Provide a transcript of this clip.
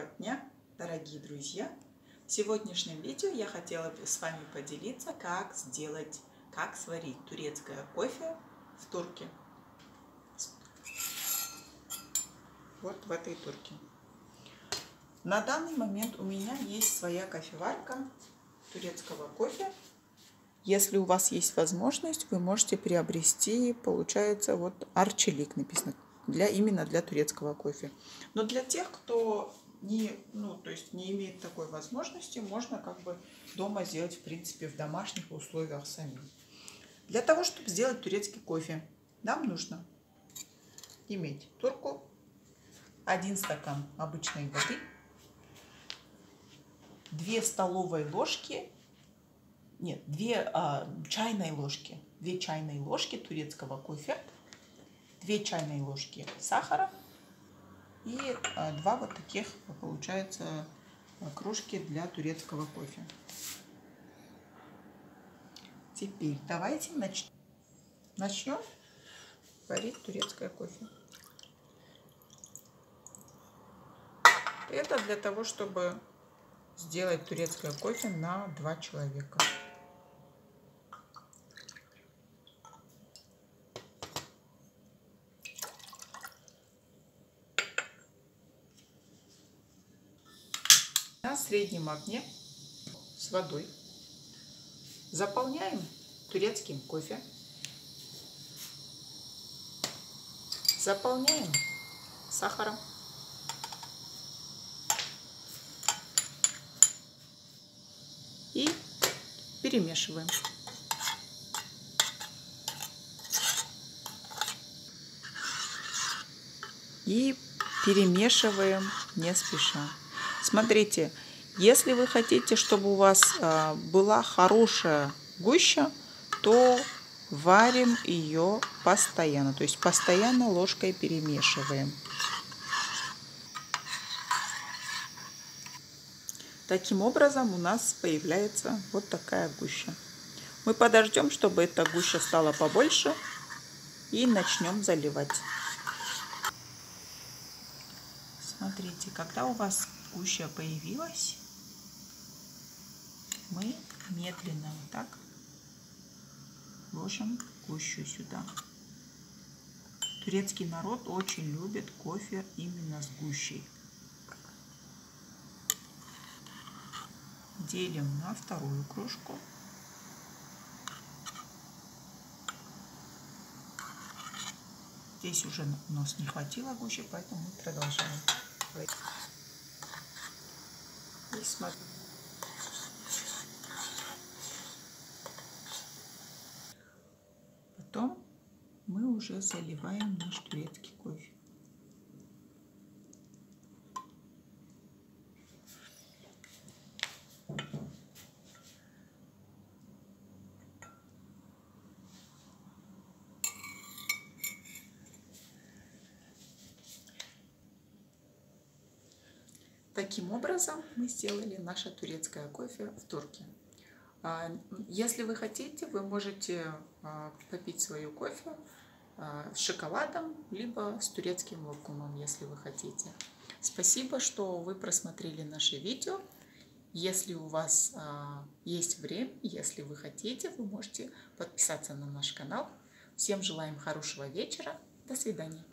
Доброго дня, дорогие друзья! В сегодняшнем видео я хотела бы с вами поделиться, как сделать, как сварить турецкое кофе в турке. Вот в этой турке. На данный момент у меня есть своя кофеварка турецкого кофе. Если у вас есть возможность, вы можете приобрести, получается, вот арчелик написано для, именно для турецкого кофе. Но для тех, кто не, ну, то есть не имеет такой возможности, можно как бы дома сделать, в принципе, в домашних условиях самим. Для того, чтобы сделать турецкий кофе, нам нужно иметь турку, один стакан обычной воды, 2 столовые ложки, нет, 2 а, чайные ложки, 2 чайные ложки турецкого кофе, 2 чайные ложки сахара и 2 вот таких, получается, кружки для турецкого кофе. Теперь давайте нач... начнем варить турецкое кофе. Это для того, чтобы сделать турецкое кофе на два человека. На среднем огне с водой. Заполняем турецким кофе. Заполняем сахаром. И перемешиваем. И перемешиваем не спеша. Смотрите, если вы хотите, чтобы у вас а, была хорошая гуща, то варим ее постоянно. То есть постоянно ложкой перемешиваем. Таким образом у нас появляется вот такая гуща. Мы подождем, чтобы эта гуща стала побольше и начнем заливать. Смотрите, когда у вас гуща появилась, мы медленно вот так ложим гущу сюда. Турецкий народ очень любит кофе именно с гущей. Делим на вторую кружку. Здесь уже у нас не хватило гущи, поэтому мы продолжаем. И смотрим. Потом мы уже заливаем наш турецкий кофе. Таким образом мы сделали наше турецкое кофе в турке. А, если вы хотите, вы можете а, попить свою кофе а, с шоколадом, либо с турецким лукумом, если вы хотите. Спасибо, что вы просмотрели наше видео. Если у вас есть время, если вы хотите, вы можете подписаться на наш канал. Всем желаем хорошего вечера. До свидания.